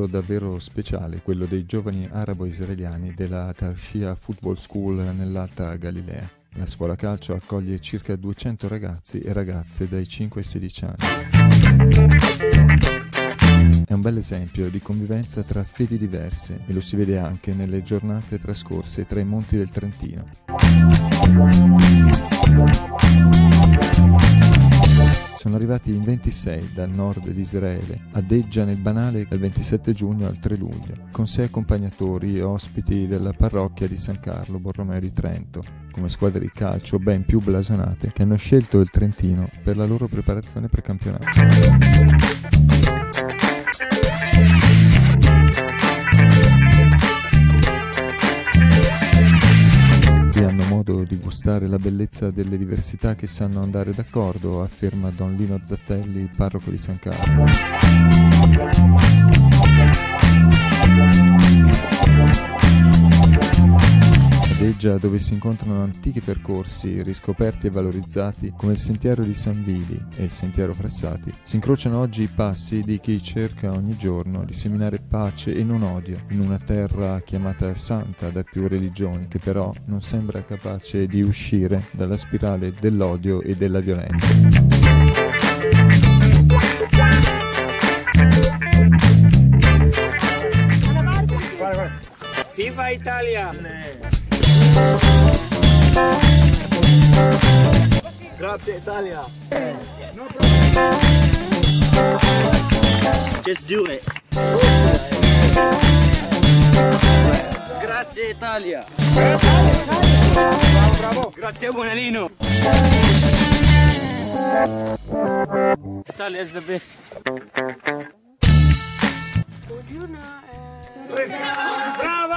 giro davvero speciale, quello dei giovani arabo-israeliani della Tarshia Football School nell'Alta Galilea. La scuola calcio accoglie circa 200 ragazzi e ragazze dai 5 ai 16 anni. È un bel esempio di convivenza tra fedi diverse e lo si vede anche nelle giornate trascorse tra i monti del Trentino. Arrivati in 26 dal nord di Israele, a Deggia nel Banale dal 27 giugno al 3 luglio, con sei accompagnatori e ospiti della parrocchia di San Carlo Borromeo di Trento, come squadre di calcio ben più blasonate che hanno scelto il Trentino per la loro preparazione precampionato. Gustare la bellezza delle diversità che sanno andare d'accordo, afferma Don Lino Zattelli, parroco di San Carlo. Adeggia dove si incontrano antichi percorsi riscoperti e valorizzati come il sentiero di San Vili e il sentiero Frassati, si incrociano oggi i passi di chi cerca ogni giorno di seminare pace e non odio in una terra chiamata santa da più religioni che però non sembra capace di uscire dalla spirale dell'odio e della violenza. Viva Italia! Grazie Italia. Just do it. Grazie Italia. Bravo, bravo. Grazie Buonalino. Italia is the best. Bravo!